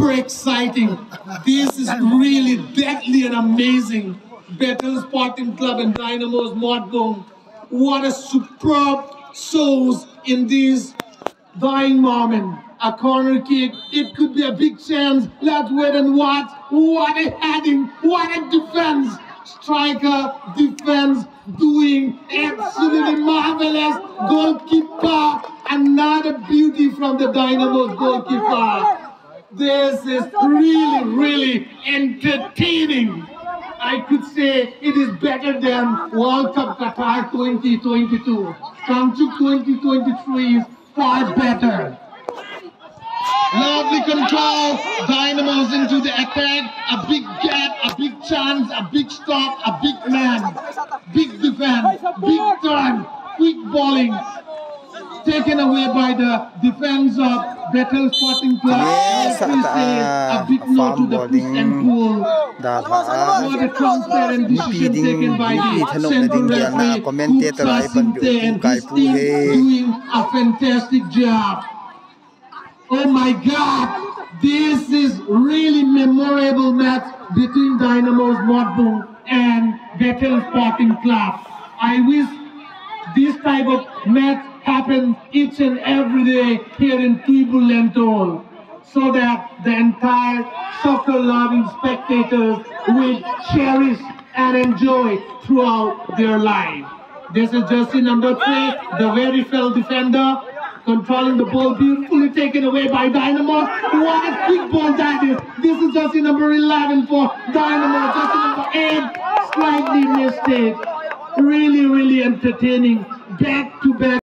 super exciting. This is really deadly and amazing. Bethel Sporting Club and Dynamos Motbung. What a superb shows in this dying moment. A corner kick, it could be a big chance. Let's wait and watch. What a heading, what a defense. Striker, defense, doing absolutely marvelous. Goalkeeper, another beauty from the Dynamos goalkeeper. This is really, really entertaining. I could say it is better than World Cup Qatar 2022. Kangchup 2023 is far better. Lovely control, Dynamos into the attack, a big gap, a big chance, a big stop, a big man, big defense, big turn, quick balling, taken away by the defense of Bethel Sporting Club. This is a bit no to the push and pull. boarding dapat mipiding mipid hanong na din yan referee. commentator ay pandu kay doing a fantastic job. Oh my God! This is really memorable match between Dynamo's Nordbu and Bethel Sporting Club. I wish this type of match happens each and every day here in Tuibu Lentol so that the entire soccer loving spectators will cherish and enjoy throughout their life. This is jersey number three, the very fell defender, controlling the ball beautifully taken away by Dynamo. What a quick ball that is. This is jersey number 11 for Dynamo, jersey number eight, slightly missed it. Really, really entertaining. Back to back